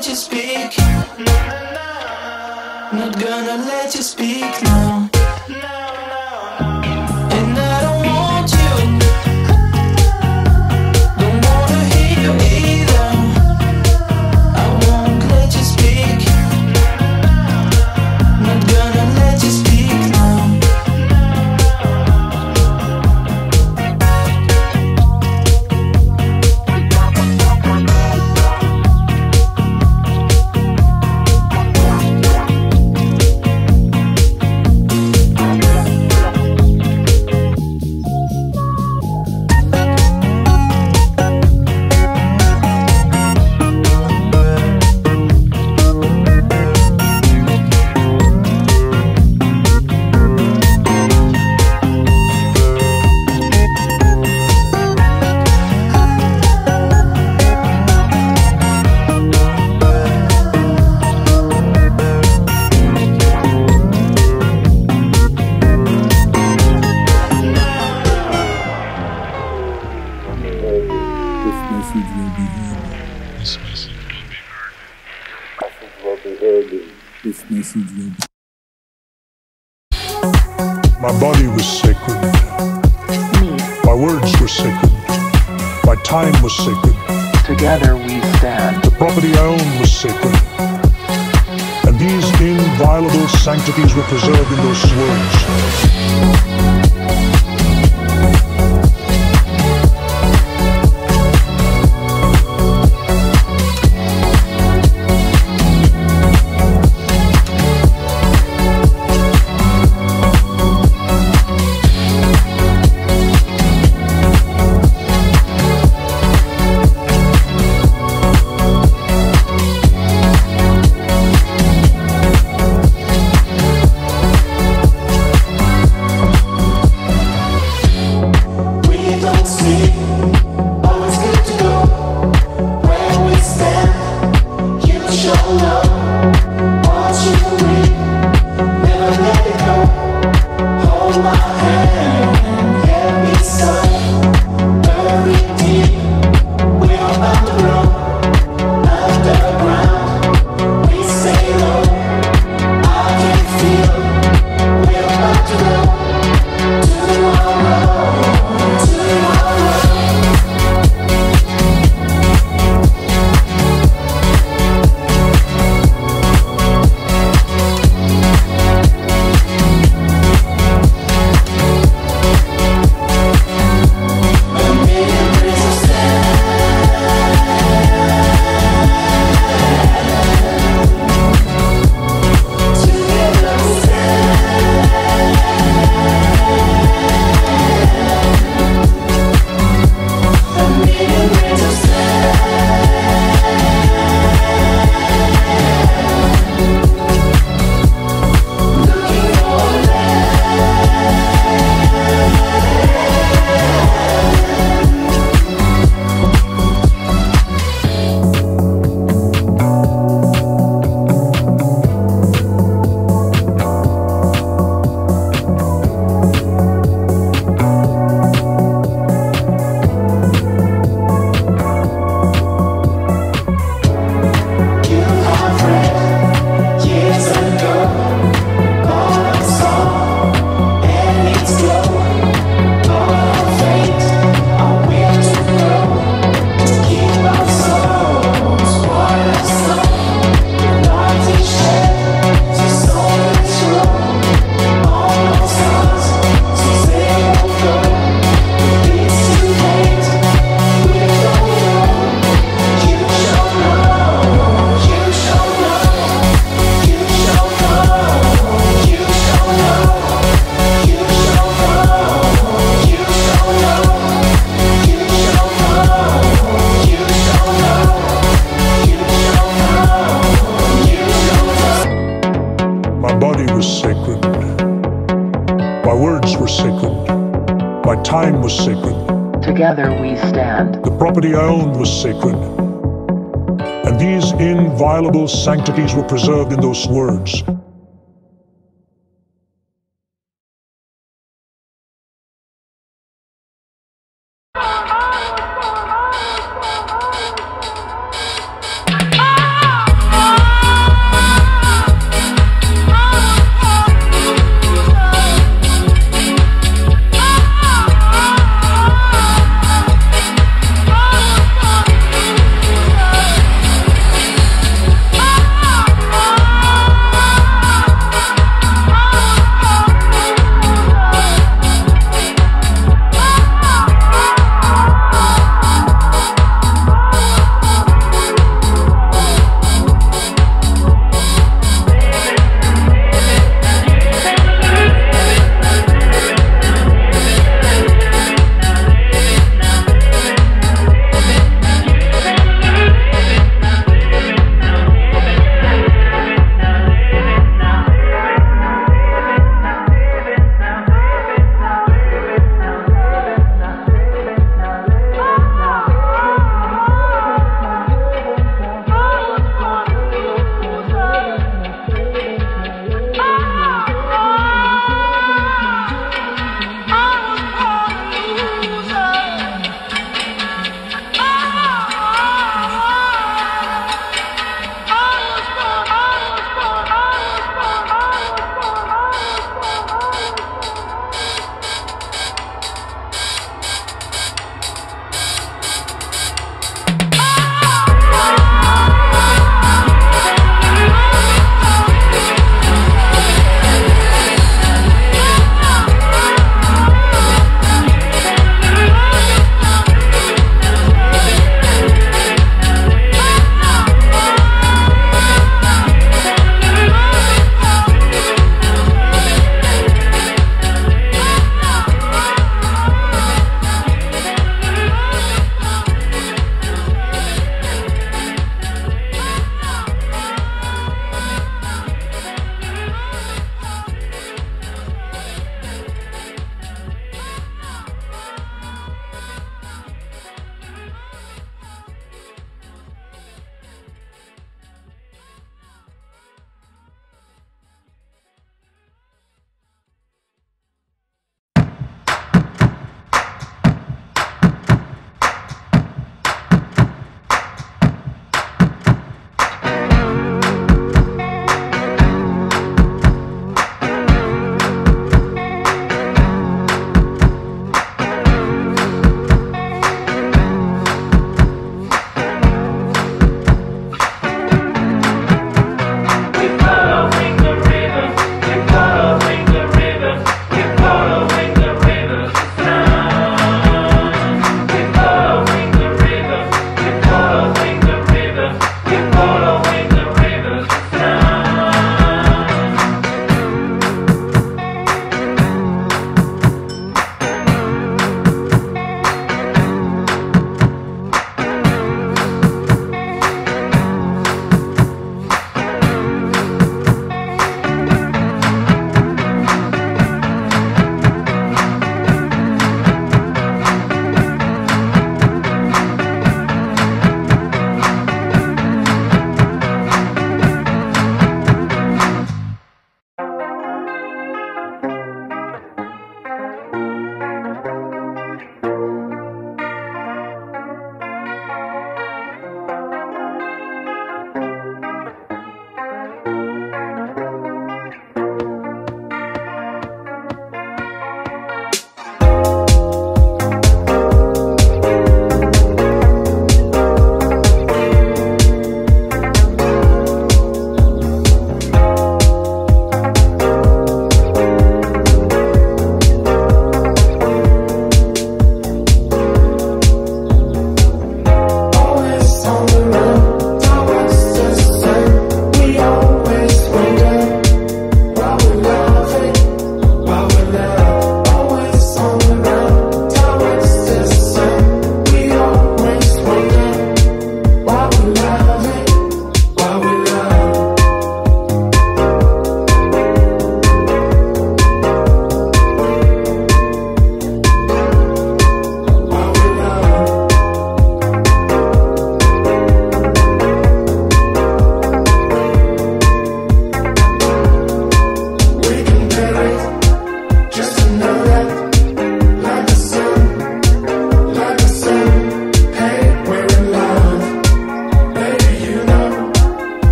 let you speak. Not gonna let you speak now. inviolable sanctities were preserved in those swords. These inviolable sanctities were preserved in those words.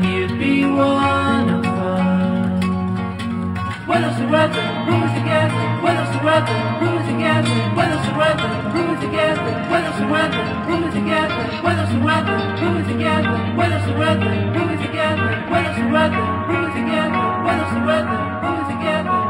then you'd be one of us. Weathers the weather, rooms together, weathers the weather, rooms together, weathers the weather, rooms together, weathers the weather, rooms together, weathers the weather, rooms together, weathers the weather, rooms together, weathers the weather, rooms together, weathers the weather, rooms together.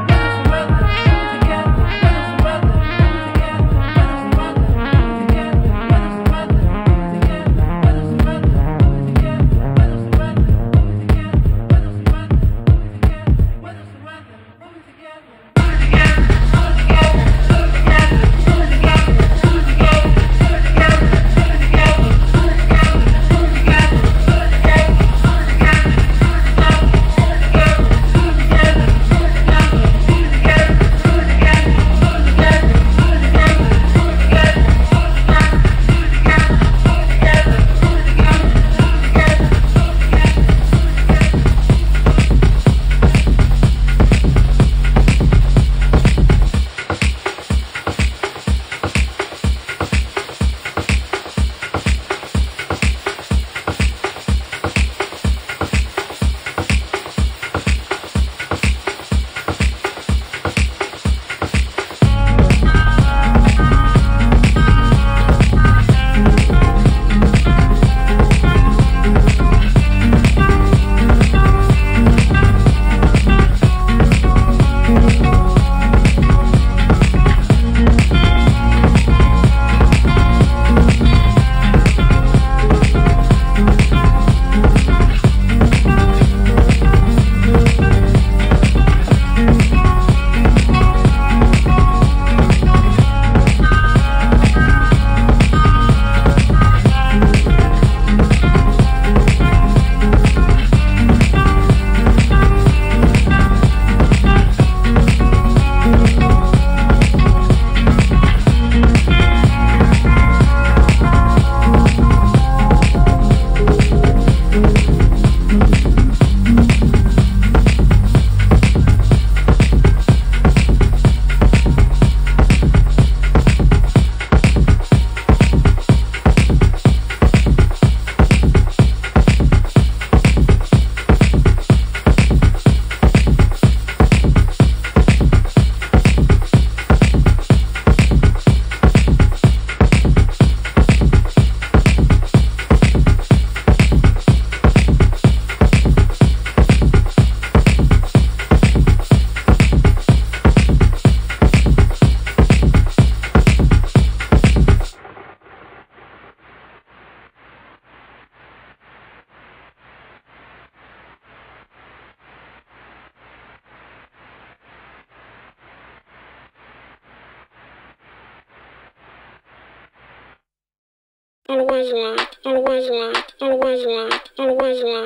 always light, always light, always light, always light.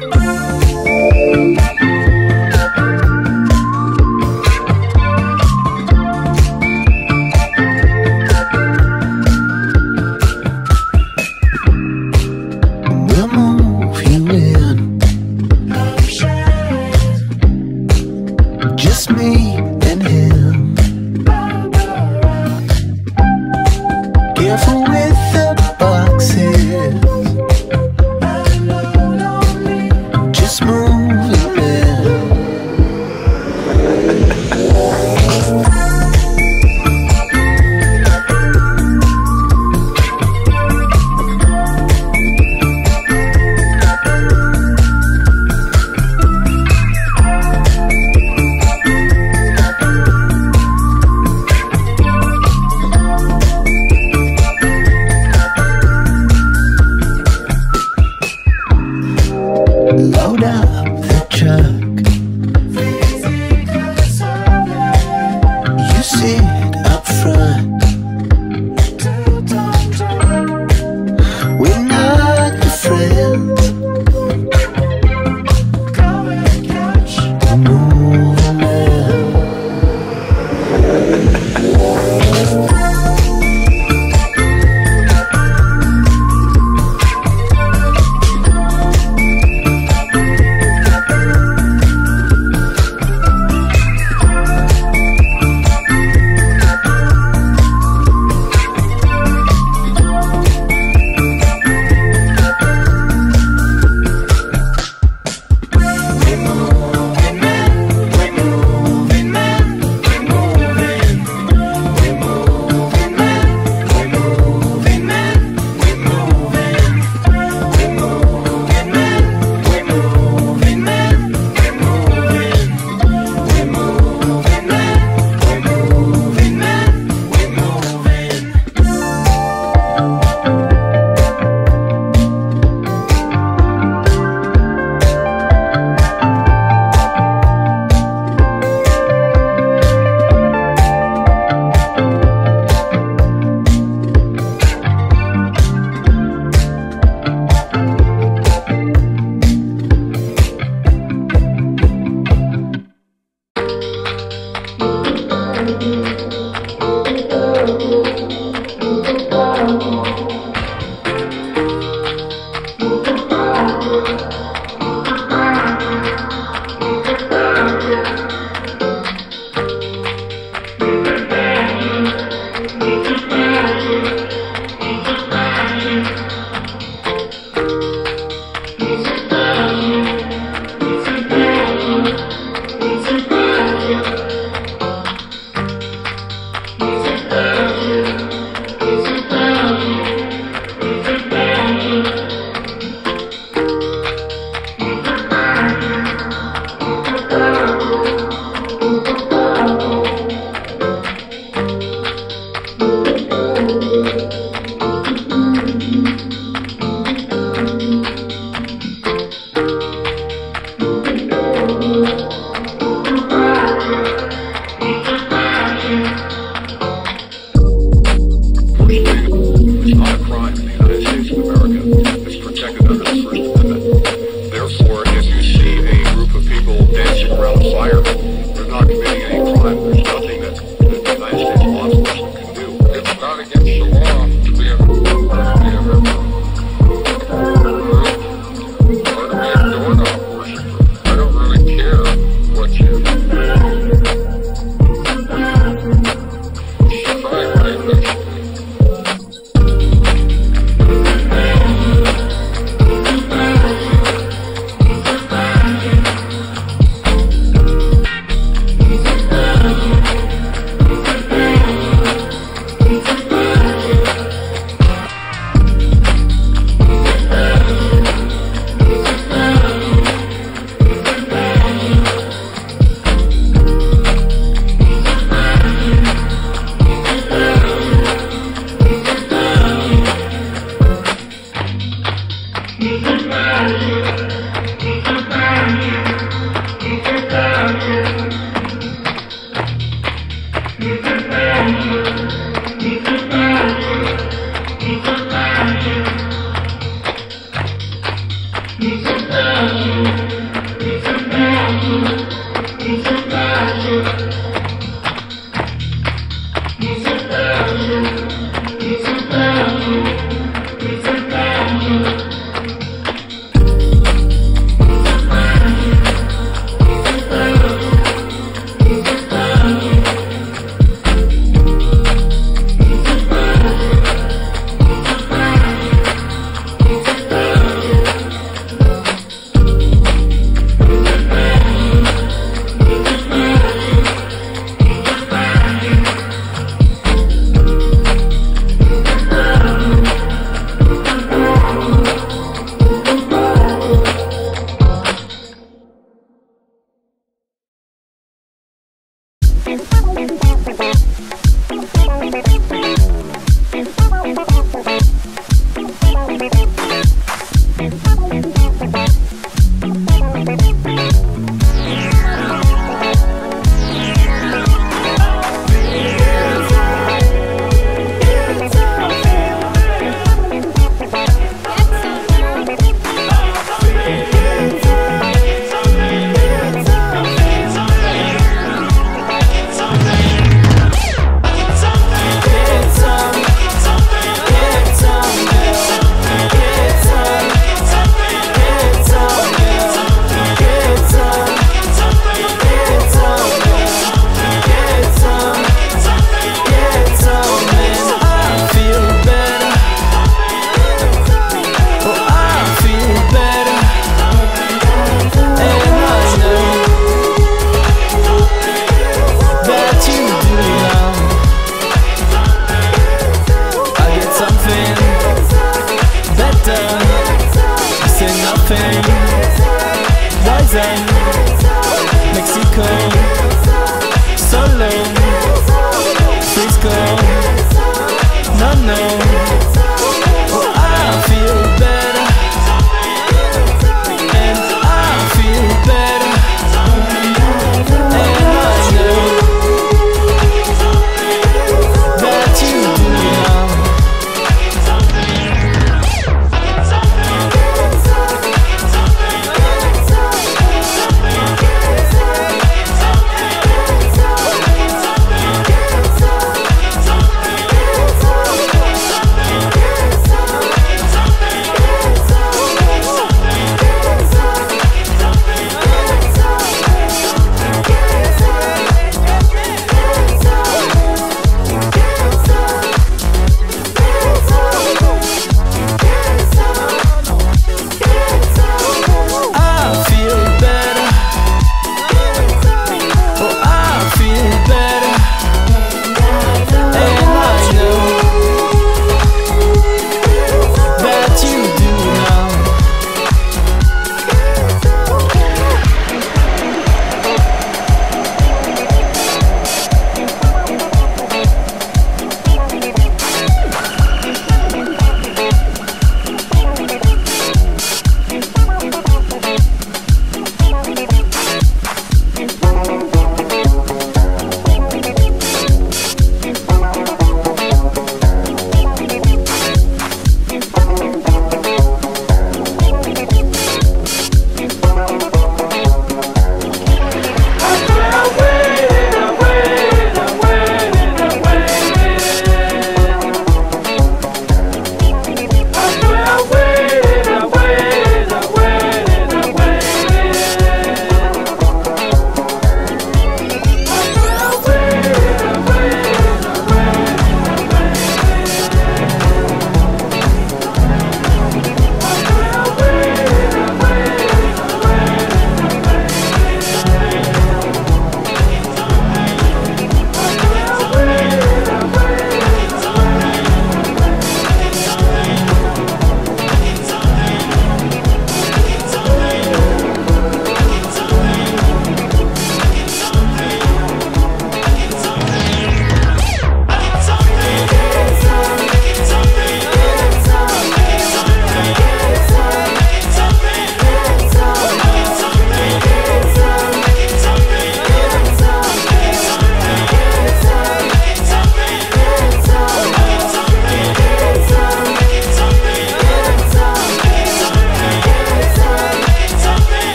Just